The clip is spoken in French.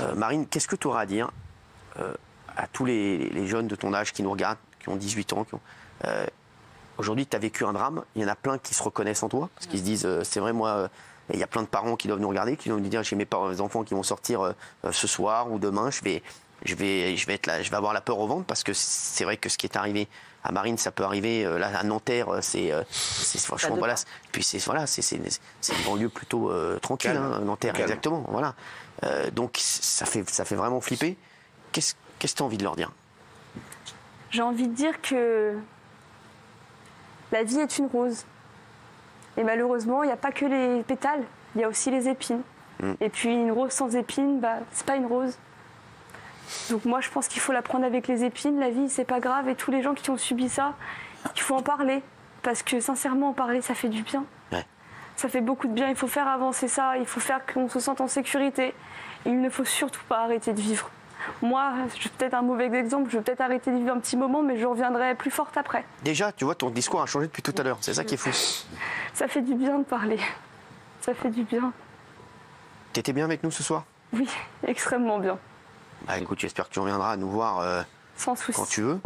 Euh, Marine, qu'est-ce que tu auras à dire euh, à tous les, les jeunes de ton âge qui nous regardent, qui ont 18 ans qui ont, euh, Aujourd'hui, tu as vécu un drame. Il y en a plein qui se reconnaissent en toi, parce qu'ils se disent c'est vrai, moi. Il y a plein de parents qui doivent nous regarder, qui doivent nous dire j'ai mes parents- enfants qui vont sortir ce soir ou demain. Je vais, je vais, je vais être là, je vais avoir la peur au ventre parce que c'est vrai que ce qui est arrivé à Marine, ça peut arriver là à Nanterre. C'est, franchement voilà. Puis c'est voilà, c'est une banlieue plutôt euh, tranquille, hein, Nanterre, Calme. exactement. Voilà. Euh, donc ça fait, ça fait vraiment flipper. Qu'est-ce, qu'est-ce que tu as envie de leur dire? J'ai envie de dire que la vie est une rose. Et malheureusement, il n'y a pas que les pétales, il y a aussi les épines. Mm. Et puis une rose sans épines, bah, c'est pas une rose. Donc moi, je pense qu'il faut la prendre avec les épines. La vie, c'est pas grave. Et tous les gens qui ont subi ça, il faut en parler. Parce que sincèrement, en parler, ça fait du bien. Ouais. Ça fait beaucoup de bien. Il faut faire avancer ça. Il faut faire qu'on se sente en sécurité. Et il ne faut surtout pas arrêter de vivre. Moi, je suis peut-être un mauvais exemple. Je vais peut-être arrêter de vivre un petit moment, mais je reviendrai plus forte après. Déjà, tu vois, ton discours a changé depuis tout à l'heure. C'est ça qui est fou. Ça fait du bien de parler. Ça fait du bien. T'étais bien avec nous ce soir? Oui, extrêmement bien. Bah écoute, j'espère que tu reviendras nous voir euh, Sans souci. quand tu veux.